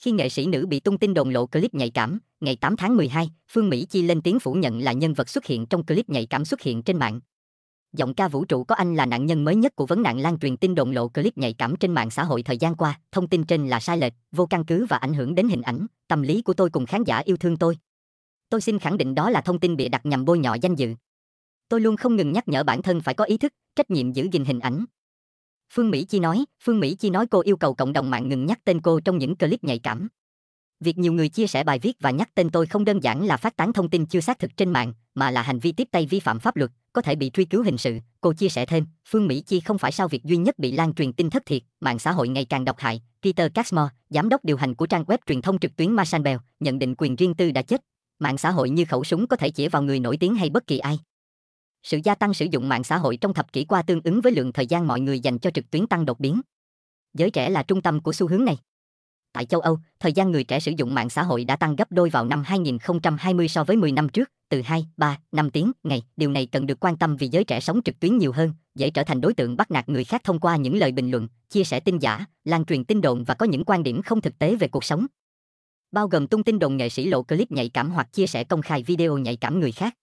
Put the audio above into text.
Khi nghệ sĩ nữ bị tung tin đồn lộ clip nhạy cảm, ngày 8 tháng 12, Phương Mỹ Chi lên tiếng phủ nhận là nhân vật xuất hiện trong clip nhạy cảm xuất hiện trên mạng. Giọng ca vũ trụ có anh là nạn nhân mới nhất của vấn nạn lan truyền tin đồn lộ clip nhạy cảm trên mạng xã hội thời gian qua. Thông tin trên là sai lệch, vô căn cứ và ảnh hưởng đến hình ảnh, tâm lý của tôi cùng khán giả yêu thương tôi. Tôi xin khẳng định đó là thông tin bịa đặt nhằm bôi nhọ danh dự. Tôi luôn không ngừng nhắc nhở bản thân phải có ý thức, trách nhiệm giữ gìn hình ảnh. Phương Mỹ Chi nói, Phương Mỹ Chi nói cô yêu cầu cộng đồng mạng ngừng nhắc tên cô trong những clip nhạy cảm. Việc nhiều người chia sẻ bài viết và nhắc tên tôi không đơn giản là phát tán thông tin chưa xác thực trên mạng, mà là hành vi tiếp tay vi phạm pháp luật, có thể bị truy cứu hình sự. Cô chia sẻ thêm, Phương Mỹ Chi không phải sao việc duy nhất bị lan truyền tin thất thiệt, mạng xã hội ngày càng độc hại. Peter Cashmore, giám đốc điều hành của trang web truyền thông trực tuyến Masanbell, nhận định quyền riêng tư đã chết. Mạng xã hội như khẩu súng có thể chĩa vào người nổi tiếng hay bất kỳ ai. Sự gia tăng sử dụng mạng xã hội trong thập kỷ qua tương ứng với lượng thời gian mọi người dành cho trực tuyến tăng đột biến. Giới trẻ là trung tâm của xu hướng này. Tại châu Âu, thời gian người trẻ sử dụng mạng xã hội đã tăng gấp đôi vào năm 2020 so với 10 năm trước, từ 2, 3, 5 tiếng ngày. Điều này cần được quan tâm vì giới trẻ sống trực tuyến nhiều hơn, dễ trở thành đối tượng bắt nạt người khác thông qua những lời bình luận, chia sẻ tin giả, lan truyền tin đồn và có những quan điểm không thực tế về cuộc sống. Bao gồm tung tin đồn nghệ sĩ lộ clip nhạy cảm hoặc chia sẻ công khai video nhạy cảm người khác.